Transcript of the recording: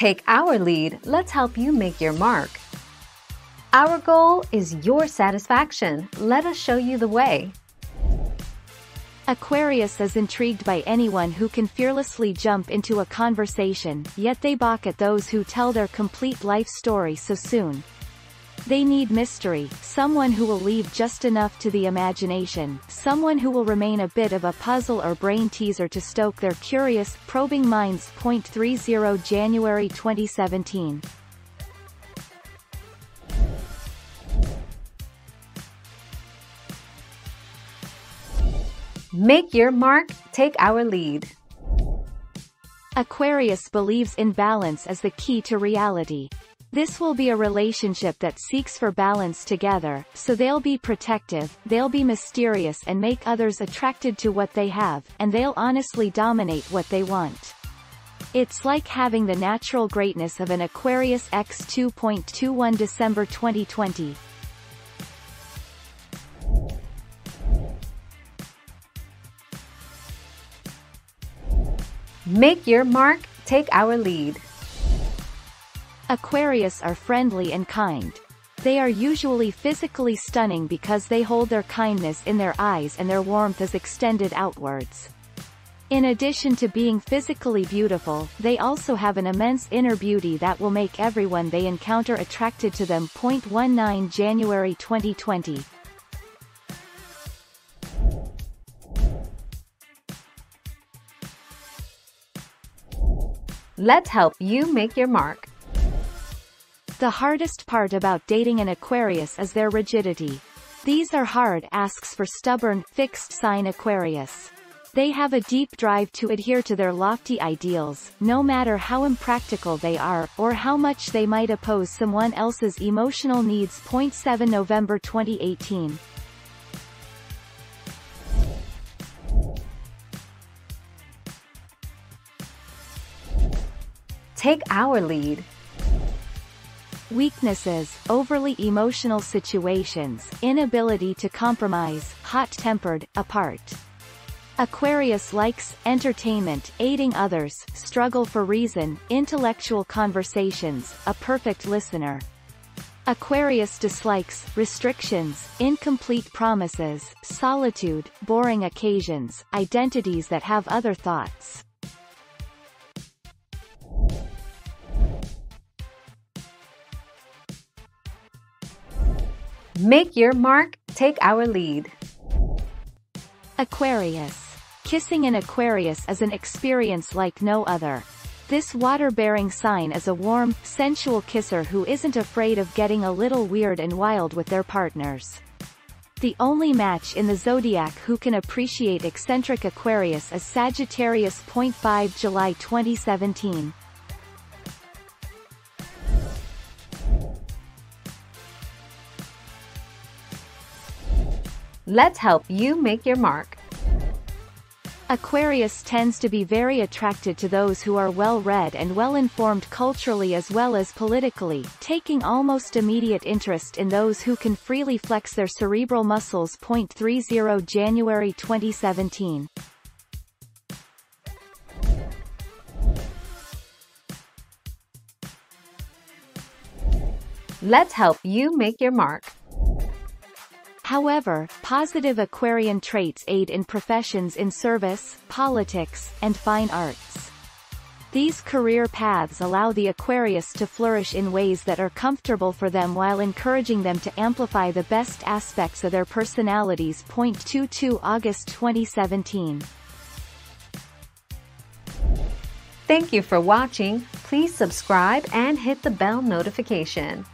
Take our lead, let's help you make your mark. Our goal is your satisfaction. Let us show you the way. Aquarius is intrigued by anyone who can fearlessly jump into a conversation, yet they balk at those who tell their complete life story so soon. They need mystery, someone who will leave just enough to the imagination, someone who will remain a bit of a puzzle or brain teaser to stoke their curious, probing minds. Point 30 January 2017 Make your mark, take our lead. Aquarius believes in balance as the key to reality. This will be a relationship that seeks for balance together, so they'll be protective, they'll be mysterious and make others attracted to what they have, and they'll honestly dominate what they want. It's like having the natural greatness of an Aquarius X 2.21 December 2020. Make your mark, take our lead. Aquarius are friendly and kind. They are usually physically stunning because they hold their kindness in their eyes and their warmth is extended outwards. In addition to being physically beautiful, they also have an immense inner beauty that will make everyone they encounter attracted to them. 19 January 2020 Let's help you make your mark. The hardest part about dating an Aquarius is their rigidity. These are hard asks for stubborn, fixed-sign Aquarius. They have a deep drive to adhere to their lofty ideals, no matter how impractical they are, or how much they might oppose someone else's emotional needs. 7 November 2018 Take our lead. Weaknesses, overly emotional situations, inability to compromise, hot-tempered, apart. Aquarius likes, entertainment, aiding others, struggle for reason, intellectual conversations, a perfect listener. Aquarius dislikes, restrictions, incomplete promises, solitude, boring occasions, identities that have other thoughts. Make your mark, take our lead. Aquarius. Kissing an Aquarius is an experience like no other. This water-bearing sign is a warm, sensual kisser who isn't afraid of getting a little weird and wild with their partners. The only match in the zodiac who can appreciate eccentric Aquarius is Sagittarius. 5 July 2017. Let's help you make your mark. Aquarius tends to be very attracted to those who are well-read and well-informed culturally as well as politically, taking almost immediate interest in those who can freely flex their cerebral muscles. 30 January 2017 Let's help you make your mark. However, positive Aquarian traits aid in professions in service, politics, and fine arts. These career paths allow the Aquarius to flourish in ways that are comfortable for them while encouraging them to amplify the best aspects of their personalities. 22 August 2017 Thank you for watching. Please subscribe and hit the bell notification.